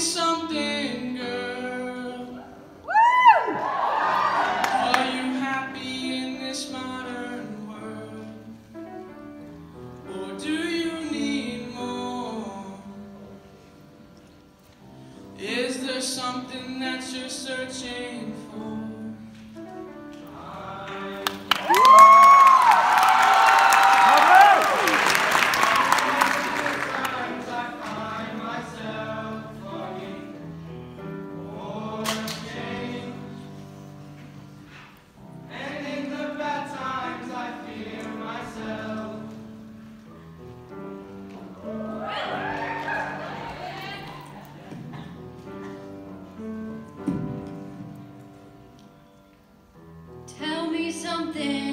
something, girl. Are you happy in this modern world? Or do you need more? Is there something that you're searching for? something.